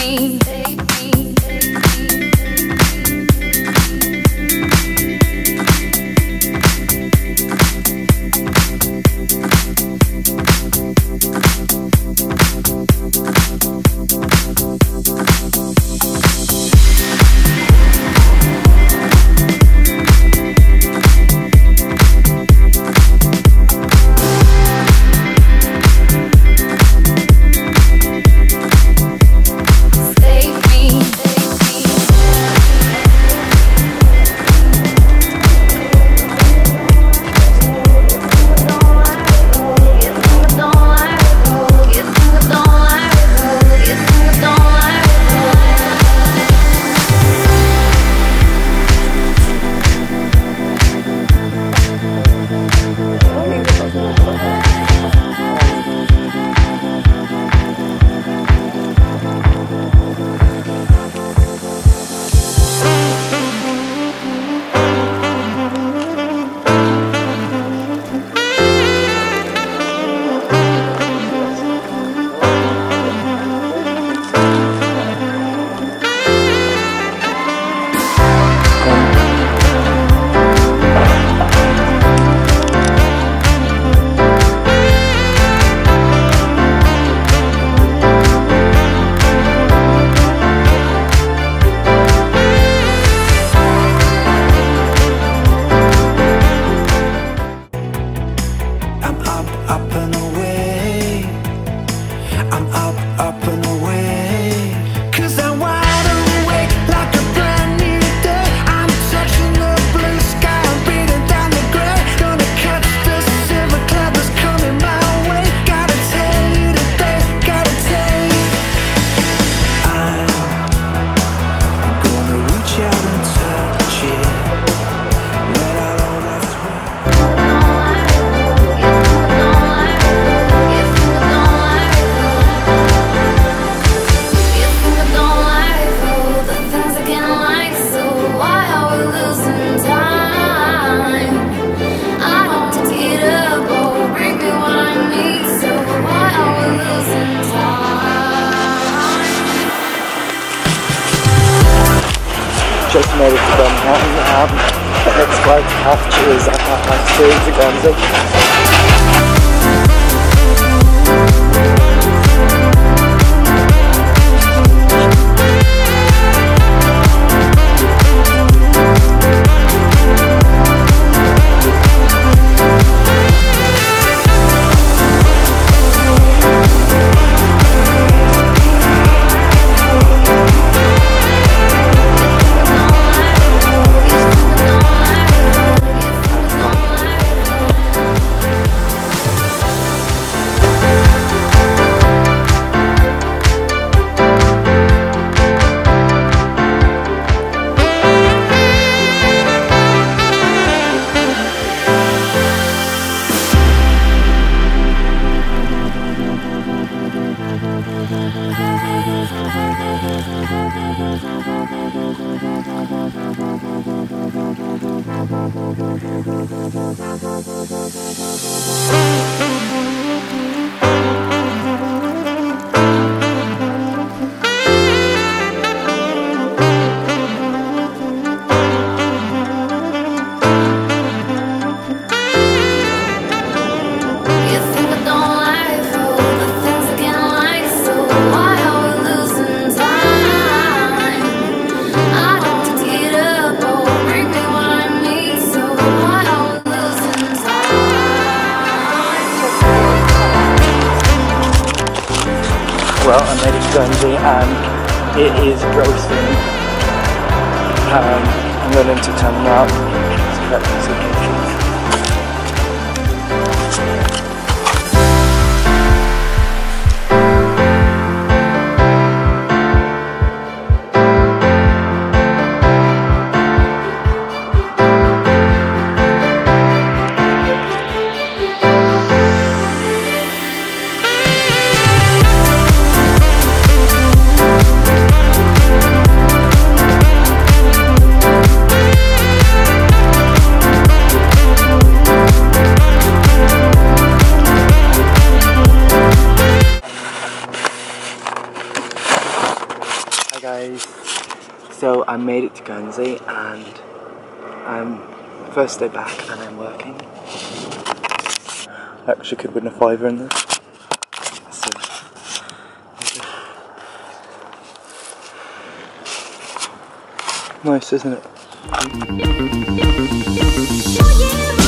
baby. Just made it to Birmingham. Um, the next flight to capture is at half past two to Guernsey. You losing time? Well, I made it to Guernsey and it is roasting. Um, I'm going into town now to collect my So I made it to Guernsey and I'm first day back and I'm working. I actually could win a fiver in this. So, nice, isn't it? Oh yeah,